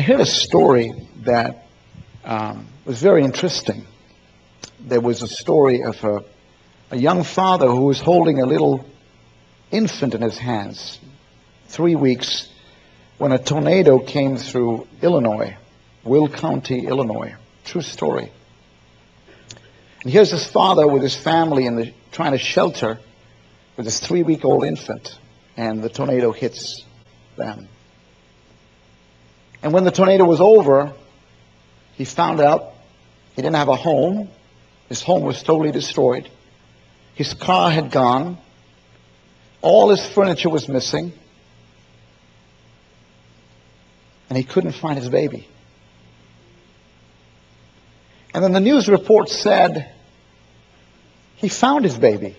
I heard a story that um, was very interesting. There was a story of a, a young father who was holding a little infant in his hands, three weeks, when a tornado came through Illinois, Will County, Illinois. True story. And here's his father with his family in the, trying to shelter with his three week old infant, and the tornado hits them. And when the tornado was over, he found out he didn't have a home. His home was totally destroyed. His car had gone. All his furniture was missing. And he couldn't find his baby. And then the news report said he found his baby.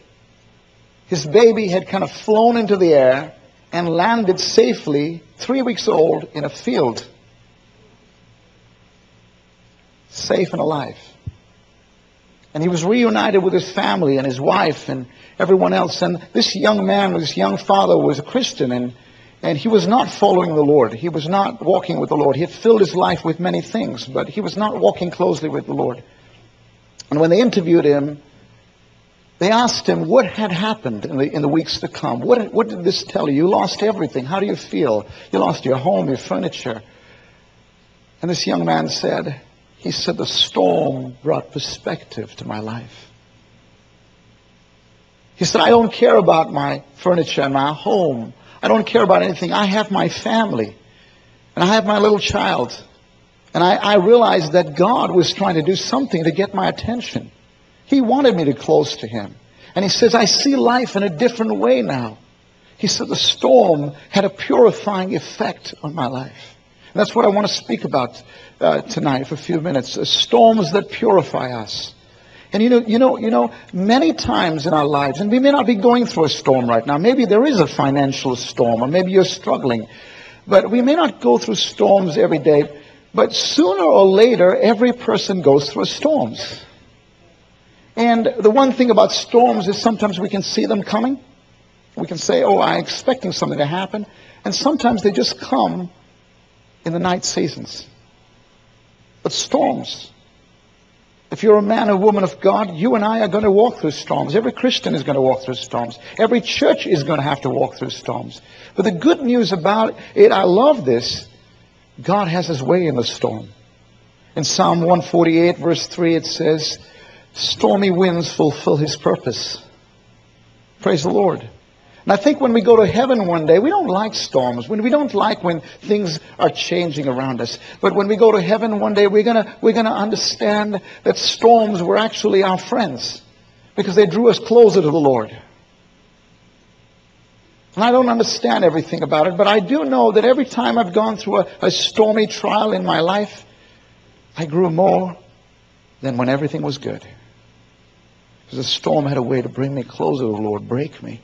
His baby had kind of flown into the air and landed safely, three weeks old, in a field. Safe and alive. And he was reunited with his family and his wife and everyone else. And this young man, this young father, was a Christian and, and he was not following the Lord. He was not walking with the Lord. He had filled his life with many things, but he was not walking closely with the Lord. And when they interviewed him, they asked him what had happened in the, in the weeks to come. What, what did this tell you? You lost everything. How do you feel? You lost your home, your furniture. And this young man said, he said, the storm brought perspective to my life. He said, I don't care about my furniture and my home. I don't care about anything. I have my family. And I have my little child. And I, I realized that God was trying to do something to get my attention. He wanted me to close to him. And he says, I see life in a different way now. He said the storm had a purifying effect on my life. And that's what I want to speak about uh, tonight for a few minutes. Uh, storms that purify us. And you know, you know, you know, many times in our lives, and we may not be going through a storm right now. Maybe there is a financial storm, or maybe you're struggling. But we may not go through storms every day. But sooner or later, every person goes through storms. And the one thing about storms is sometimes we can see them coming. We can say, oh, I'm expecting something to happen. And sometimes they just come in the night seasons. But storms, if you're a man or woman of God, you and I are going to walk through storms. Every Christian is going to walk through storms. Every church is going to have to walk through storms. But the good news about it, I love this, God has his way in the storm. In Psalm 148, verse 3, it says, stormy winds fulfill his purpose. Praise the Lord. And I think when we go to heaven one day, we don't like storms. When we don't like when things are changing around us. But when we go to heaven one day, we're gonna we're gonna understand that storms were actually our friends because they drew us closer to the Lord. And I don't understand everything about it, but I do know that every time I've gone through a, a stormy trial in my life, I grew more than when everything was good. Because the storm had a way to bring me closer to the Lord, break me.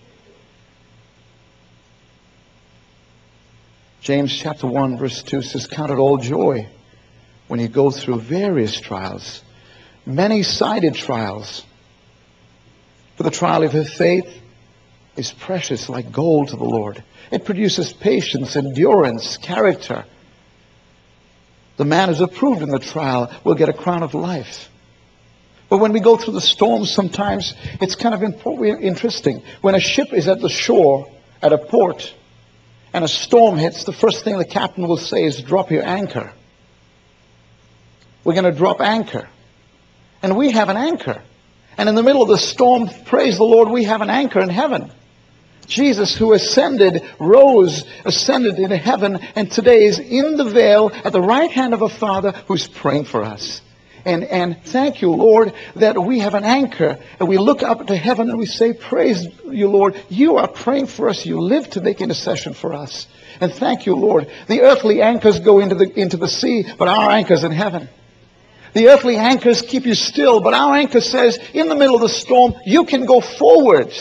James chapter 1 verse 2 says, Count it all joy when you go through various trials, many-sided trials. For the trial of your faith is precious like gold to the Lord. It produces patience, endurance, character. The man who's approved in the trial will get a crown of life. But when we go through the storms, sometimes it's kind of interesting. When a ship is at the shore, at a port, and a storm hits, the first thing the captain will say is, drop your anchor. We're going to drop anchor. And we have an anchor. And in the middle of the storm, praise the Lord, we have an anchor in heaven. Jesus, who ascended, rose, ascended into heaven, and today is in the veil at the right hand of a Father who's praying for us. And, and thank you, Lord, that we have an anchor and we look up to heaven and we say, praise you, Lord. You are praying for us. You live to make intercession for us. And thank you, Lord. The earthly anchors go into the, into the sea, but our anchor's in heaven. The earthly anchors keep you still, but our anchor says, in the middle of the storm, you can go forward.